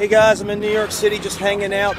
Hey guys, I'm in New York City just hanging out,